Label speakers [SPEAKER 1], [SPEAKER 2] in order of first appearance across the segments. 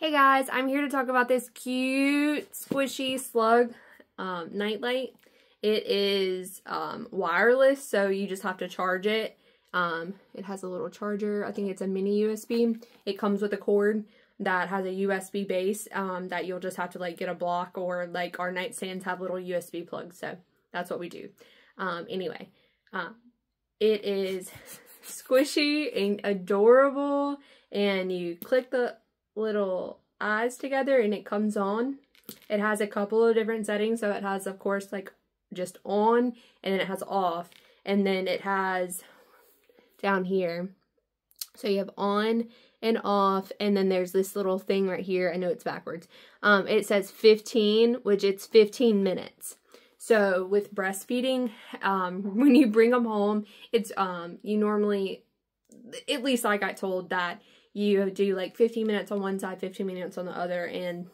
[SPEAKER 1] Hey guys, I'm here to talk about this cute squishy slug um, nightlight. It is um, wireless, so you just have to charge it. Um, it has a little charger. I think it's a mini USB. It comes with a cord that has a USB base um, that you'll just have to like get a block or like our nightstands have little USB plugs. So that's what we do. Um, anyway, uh, it is squishy and adorable and you click the little eyes together and it comes on. It has a couple of different settings. So it has, of course, like just on and then it has off. And then it has down here. So you have on and off and then there's this little thing right here. I know it's backwards. Um, it says 15, which it's 15 minutes. So with breastfeeding, um, when you bring them home, it's um, you normally, at least I got told that you do like 15 minutes on one side, 15 minutes on the other, and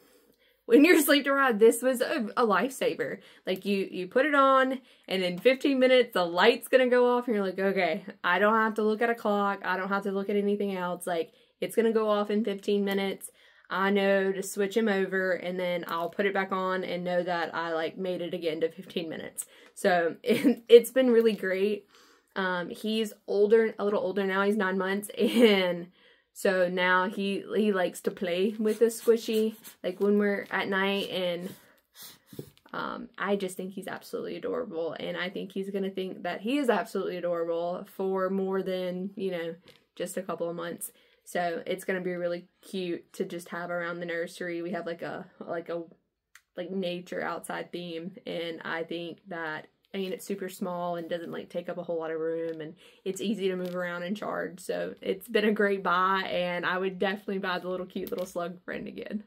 [SPEAKER 1] when you're sleep deprived, this was a, a lifesaver. Like you, you put it on, and in 15 minutes, the light's gonna go off, and you're like, okay, I don't have to look at a clock, I don't have to look at anything else. Like it's gonna go off in 15 minutes. I know to switch him over and then I'll put it back on and know that I like made it again to 15 minutes. So it, has been really great. Um, he's older, a little older now. He's nine months and so now he he likes to play with the squishy, like when we're at night, and um, I just think he's absolutely adorable, and I think he's gonna think that he is absolutely adorable for more than you know just a couple of months. So it's gonna be really cute to just have around the nursery. We have like a like a like nature outside theme, and I think that I mean, it's super small and doesn't like take up a whole lot of room and it's easy to move around and charge. So it's been a great buy and I would definitely buy the little cute little slug friend again.